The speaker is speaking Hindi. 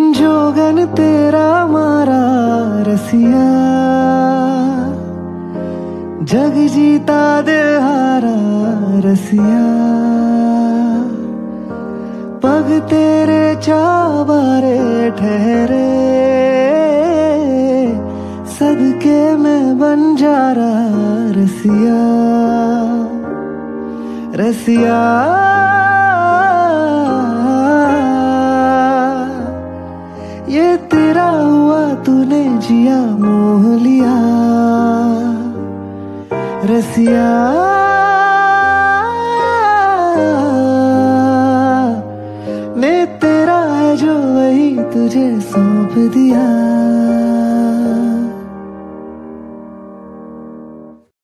जोगन तेरा मारा रसिया। जग जीता दे हारा रसिया। पग तेरे चाबारे ठहरे। सदके में बन जा रहा रसिया। रसिया। तेरा हुआ तूने जिया मोह लिया। रसिया। ने तेरा है जो वही तुझे सौंप दिया।